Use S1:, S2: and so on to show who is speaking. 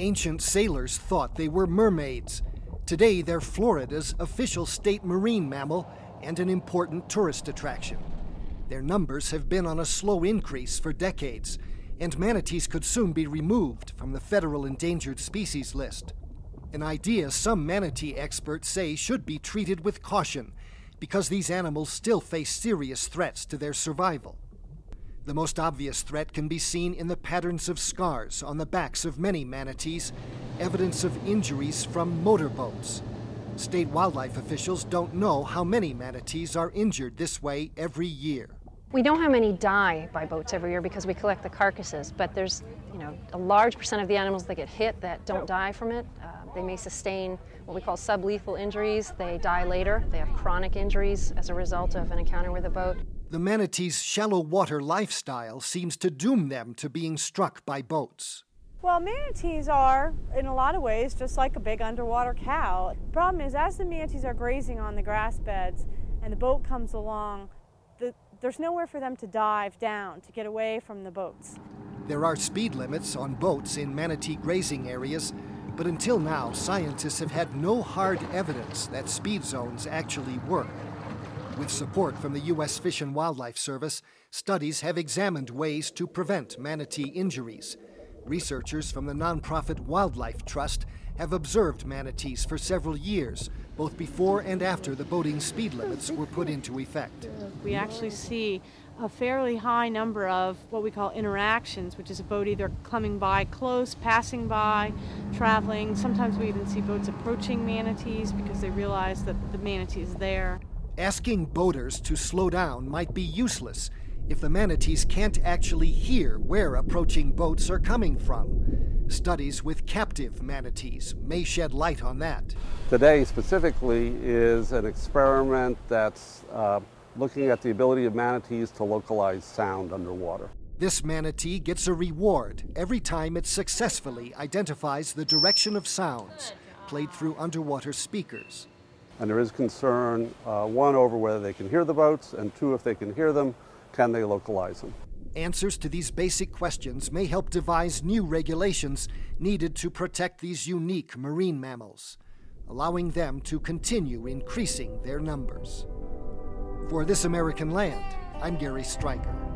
S1: Ancient sailors thought they were mermaids. Today, they're Florida's official state marine mammal and an important tourist attraction. Their numbers have been on a slow increase for decades, and manatees could soon be removed from the federal endangered species list. An idea some manatee experts say should be treated with caution because these animals still face serious threats to their survival. The most obvious threat can be seen in the patterns of scars on the backs of many manatees, evidence of injuries from motorboats. State wildlife officials don't know how many manatees are injured this way every year.
S2: We know how many die by boats every year because we collect the carcasses, but there's, you know, a large percent of the animals that get hit that don't die from it. Uh, they may sustain what we call sublethal injuries. They die later. They have chronic injuries as a result of an encounter with a boat.
S1: The manatees' shallow water lifestyle seems to doom them to being struck by boats.
S3: Well, manatees are, in a lot of ways, just like a big underwater cow. The problem is, as the manatees are grazing on the grass beds and the boat comes along, the, there's nowhere for them to dive down to get away from the boats.
S1: There are speed limits on boats in manatee grazing areas, but until now, scientists have had no hard evidence that speed zones actually work. With support from the U.S. Fish and Wildlife Service, studies have examined ways to prevent manatee injuries. Researchers from the nonprofit Wildlife Trust have observed manatees for several years, both before and after the boating speed limits were put into effect.
S3: We actually see a fairly high number of what we call interactions, which is a boat either coming by close, passing by, traveling. Sometimes we even see boats approaching manatees because they realize that the manatee is there.
S1: Asking boaters to slow down might be useless if the manatees can't actually hear where approaching boats are coming from. Studies with captive manatees may shed light on that.
S4: Today, specifically, is an experiment that's uh, looking at the ability of manatees to localize sound underwater.
S1: This manatee gets a reward every time it successfully identifies the direction of sounds played through underwater speakers
S4: and there is concern, uh, one, over whether they can hear the boats, and two, if they can hear them, can they localize them?
S1: Answers to these basic questions may help devise new regulations needed to protect these unique marine mammals, allowing them to continue increasing their numbers. For This American Land, I'm Gary Stryker.